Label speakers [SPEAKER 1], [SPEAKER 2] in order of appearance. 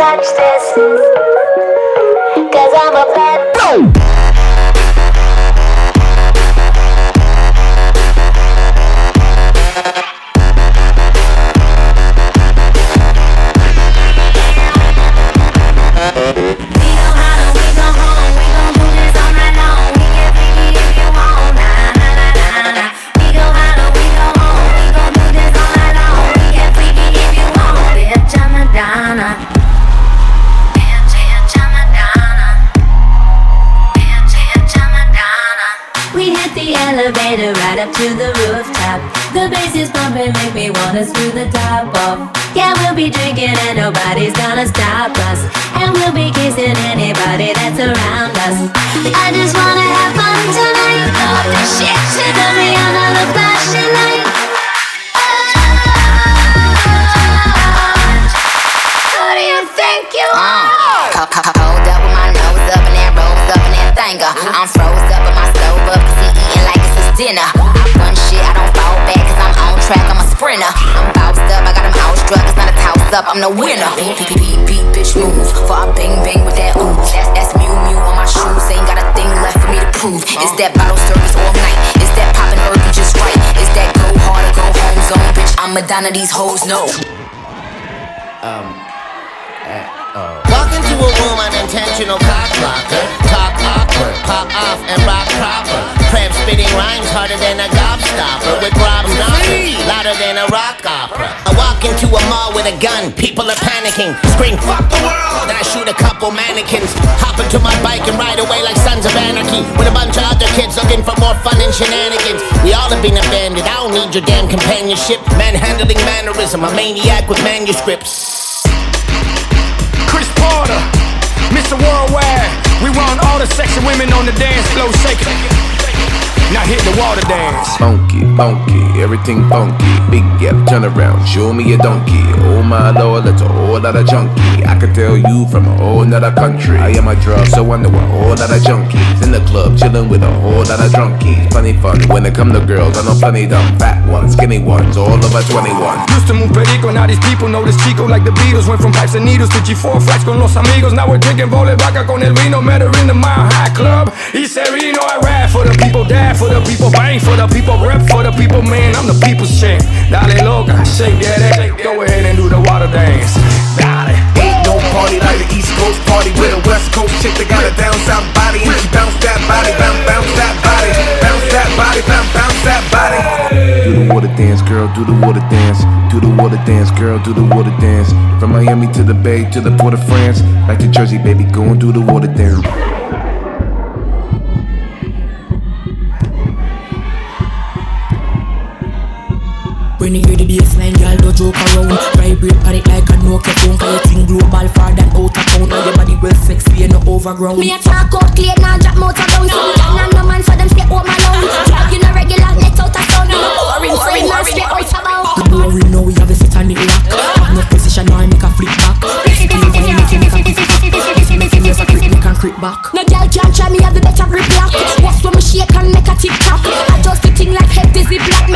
[SPEAKER 1] touch this. Cause I'm a bad We
[SPEAKER 2] Hit the elevator right up to the rooftop. The bass is pumping, make me wanna screw the top off. Yeah, we'll be drinking and nobody's gonna stop us. And we'll be kissing anybody that's around us. I just wanna have fun tonight. Off the shit, me under the flashing light.
[SPEAKER 1] Oh, you think you
[SPEAKER 3] are? Ho- ho- Hold up with my nose up and that rose up and that thing. I'm froze dinner. I run shit, I don't fall back cause I'm on track, I'm a sprinter. I'm bounced up, I got him outstruck, it's not a toss up, I'm the winner. Beat, beat, beat, beat, bitch move. For I bang bang with that ooh. That's, that's Miu Miu on my shoes, ain't got a thing left for me to prove. It's that bottle service all night, it's that poppin' you just right. It's that go hard or go home zone, bitch. I'm Madonna, these hoes know. Um, uh, oh.
[SPEAKER 4] Walk into a room unintentional cock blocker. Talk awkward, pop off and rock proper. Crab spitting rhymes harder than a gobstopper. With Rob Knopper, louder than a rock opera. I walk into a mall with a gun, people are panicking. Scream, fuck the world! Then I shoot a couple mannequins. Hop into my bike and ride away like sons of anarchy. With a bunch of other kids looking for more fun and shenanigans. We all have been abandoned, I don't need your damn companionship. Manhandling mannerism, a maniac with manuscripts.
[SPEAKER 5] Chris Porter, Mr. Worldwide. We want all the sexy women on the dance floor shaking. Now hit water dance.
[SPEAKER 6] Funky, funky, everything funky. Big gap, turn around, show me a donkey. Oh my lord, that's a whole lot of junkie. I can tell you from a whole nother country. I am a drug, so I know a whole lot of junkies. In the club, chilling with a whole lot of drunkies. Plenty fun when it come to girls. I know plenty dumb, fat ones, skinny ones, all over 21.
[SPEAKER 5] Used to move perico, now these people know this chico like the Beatles. Went from pipes and needles to G4 flights con los amigos. Now we're drinking vole vaca con el vino. Met her in the Mile High Club. He said, Reno, I ride for the people, die people, man. I'm the people's champ. Dale loca, shake that ass. Go ahead and do the water dance. Dale.
[SPEAKER 6] Ain't no party like the East Coast party with a West Coast chick that got a down south body and she bounce that body, bounce, bounce that body, bounce that body, bounce, bounce that body. Do the water dance, girl, do the water dance, do the water dance, girl, do the water dance. From Miami to the Bay to the Port of France, back to Jersey, baby, go and do the water dance.
[SPEAKER 7] When you hear the bassline, girl, don't joke around. Vibrate on it like a Nokia phone Cause your thing global, far than out of town. Now your body well sexy and no overgrown Me a
[SPEAKER 8] talk out clear, now drop motor down So we down and no man, so them stay home alone Girl, you no regular, let out a sound You no. Boring, so me man stay out about The
[SPEAKER 7] boring now, we have a sit on the rock. Have no position, now I make a flip back. Crick back.
[SPEAKER 8] No girl can't try me, have the better grip lock. What's
[SPEAKER 7] when me shake and make a tick tock?
[SPEAKER 8] I just the thing like head dizzy black.